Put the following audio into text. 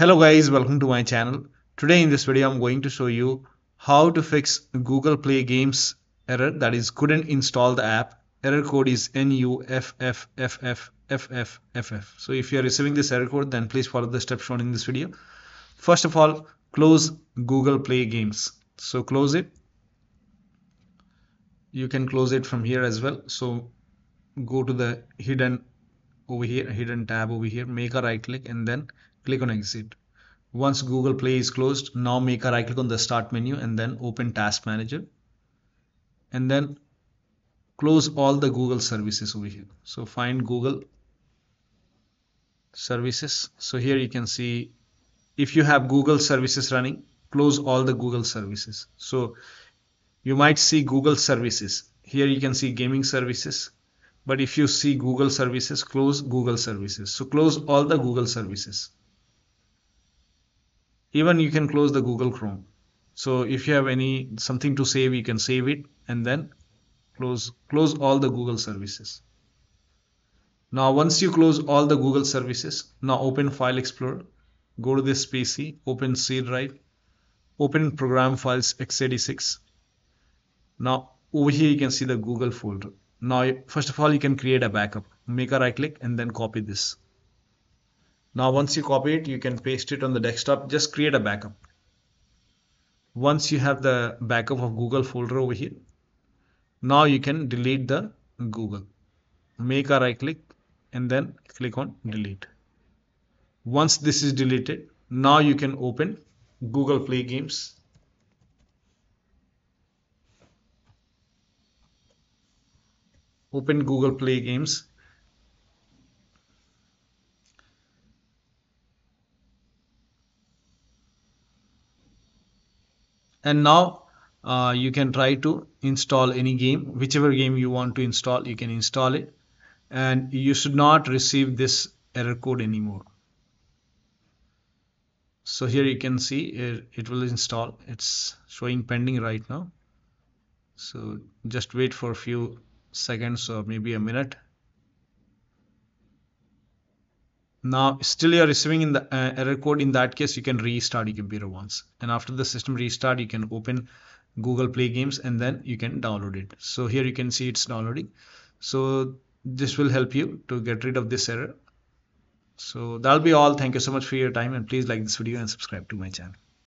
Hello guys, welcome to my channel. Today in this video I'm going to show you how to fix Google Play Games error that is couldn't install the app. Error code is NUFFFFFFFF. So if you are receiving this error code then please follow the steps shown in this video. First of all, close Google Play Games. So close it. You can close it from here as well. So go to the hidden over here hidden tab over here make a right click and then click on exit. Once google play is closed now make a right click on the start menu and then open task manager. And then close all the google services over here. So find google services. So here you can see if you have google services running close all the google services. So you might see google services. Here you can see gaming services. But if you see Google services close Google services. So close all the Google services even you can close the Google Chrome. So if you have any something to save you can save it and then close close all the Google services. Now once you close all the Google services now open file explorer go to this PC open C drive open program files x86. Now over here you can see the Google folder. Now first of all you can create a backup. Make a right click and then copy this now once you copy it you can paste it on the desktop. Just create a backup. Once you have the backup of google folder over here now you can delete the google. Make a right click and then click on delete. Once this is deleted now you can open google play games. Open Google Play Games. And now uh, you can try to install any game, whichever game you want to install, you can install it. And you should not receive this error code anymore. So here you can see it, it will install. It's showing pending right now. So just wait for a few seconds or maybe a minute now still you're receiving in the uh, error code. In that case you can restart your computer once. And after the system restart you can open google play games and then you can download it. So here you can see it's downloading. So this will help you to get rid of this error. So that'll be all. Thank you so much for your time and please like this video and subscribe to my channel